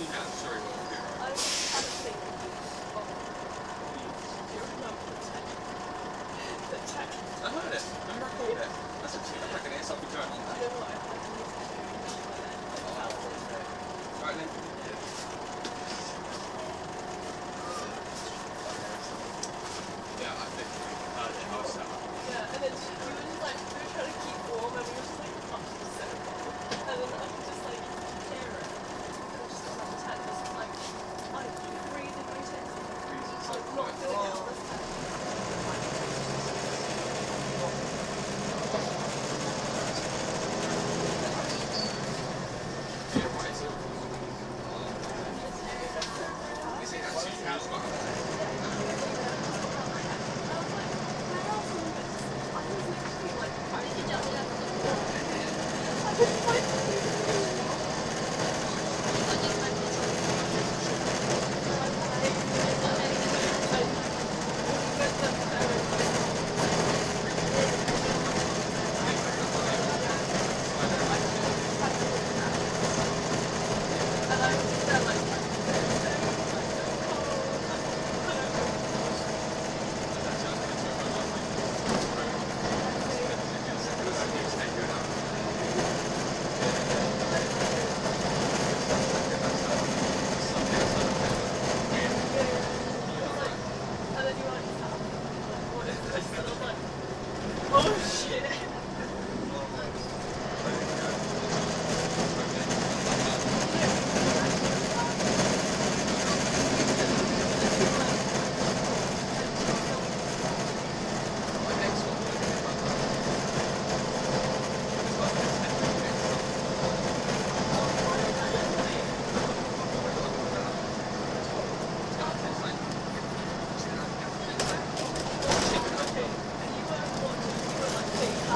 Argentina. Oh morning.